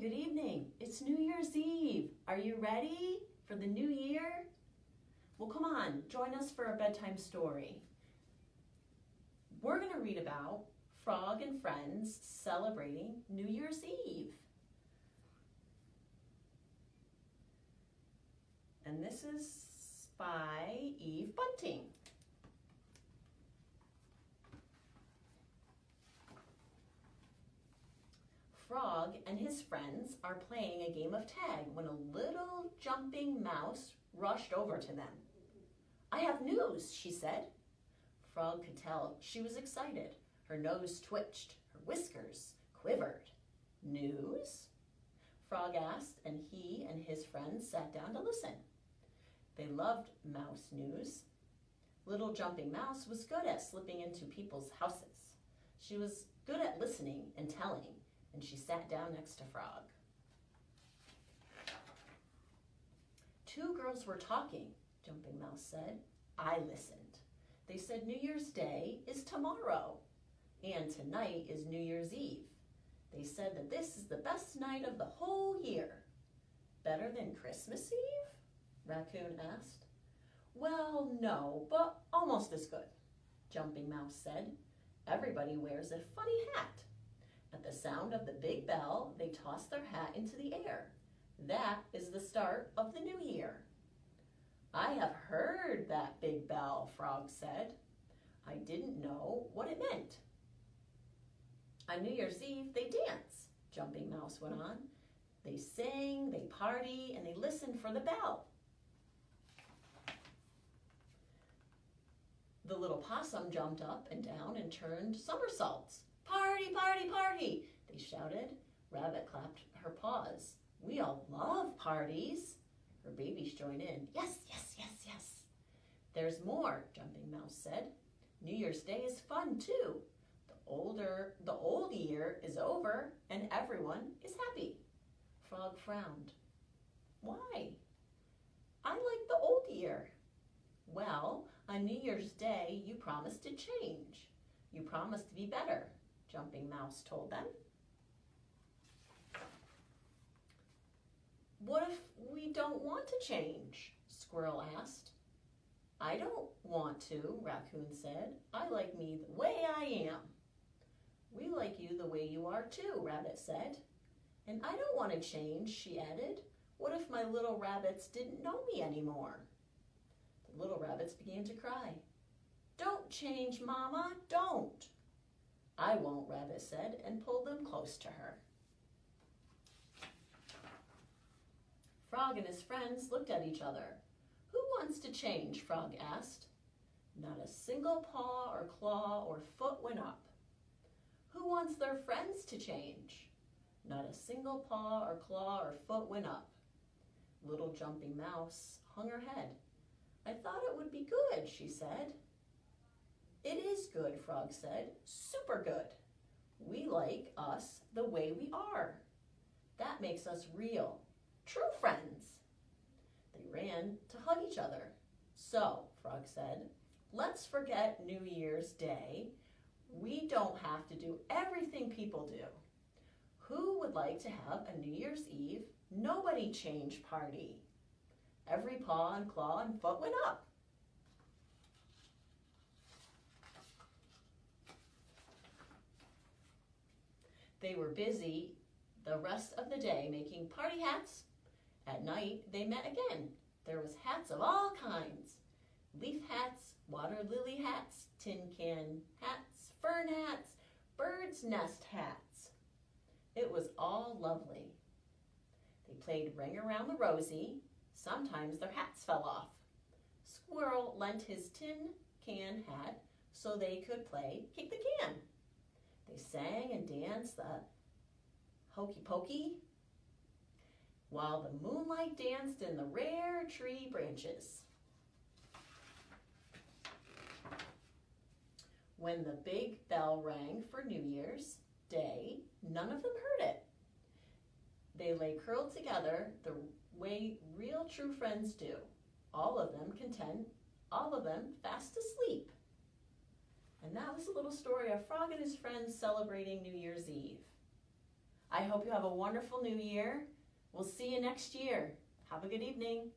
good evening. It's New Year's Eve. Are you ready for the new year? Well, come on, join us for a bedtime story. We're going to read about Frog and Friends celebrating New Year's Eve. And this is by Eve Bunting. Frog and his friends are playing a game of tag when a little jumping mouse rushed over to them. I have news, she said. Frog could tell she was excited. Her nose twitched, her whiskers quivered. News? Frog asked, and he and his friends sat down to listen. They loved mouse news. Little Jumping Mouse was good at slipping into people's houses. She was good at listening and telling and she sat down next to Frog. Two girls were talking, Jumping Mouse said. I listened. They said New Year's Day is tomorrow, and tonight is New Year's Eve. They said that this is the best night of the whole year. Better than Christmas Eve? Raccoon asked. Well, no, but almost as good, Jumping Mouse said. Everybody wears a funny hat. At the sound of the big bell, they toss their hat into the air. That is the start of the new year. I have heard that big bell, Frog said. I didn't know what it meant. On New Year's Eve, they dance, Jumping Mouse went on. They sing, they party, and they listen for the bell. The little possum jumped up and down and turned somersaults. Party, party, party, they shouted. Rabbit clapped her paws. We all love parties. Her babies joined in. Yes, yes, yes, yes. There's more, Jumping Mouse said. New Year's Day is fun too. The older, the old year is over and everyone is happy. Frog frowned. Why? I like the old year. Well, on New Year's Day, you promised to change. You promised to be better. Jumping Mouse told them. What if we don't want to change? Squirrel asked. I don't want to, Raccoon said. I like me the way I am. We like you the way you are too, Rabbit said. And I don't want to change, she added. What if my little rabbits didn't know me anymore? The little rabbits began to cry. Don't change, Mama, don't. I won't, Rabbit said, and pulled them close to her. Frog and his friends looked at each other. Who wants to change? Frog asked. Not a single paw or claw or foot went up. Who wants their friends to change? Not a single paw or claw or foot went up. Little Jumping Mouse hung her head. I thought it would be good, she said. It is good, Frog said. Super good. We like us the way we are. That makes us real, true friends. They ran to hug each other. So, Frog said, let's forget New Year's Day. We don't have to do everything people do. Who would like to have a New Year's Eve nobody change party? Every paw and claw and foot went up. They were busy the rest of the day making party hats. At night, they met again. There was hats of all kinds. Leaf hats, water lily hats, tin can hats, fern hats, bird's nest hats. It was all lovely. They played Ring Around the Rosie. Sometimes their hats fell off. Squirrel lent his tin can hat so they could play Kick the Can. They sang and danced the hokey pokey while the moonlight danced in the rare tree branches. When the big bell rang for New Year's Day, none of them heard it. They lay curled together the way real true friends do, all of them content, all of them fast asleep. And that was a little story of Frog and his friends celebrating New Year's Eve. I hope you have a wonderful new year. We'll see you next year. Have a good evening.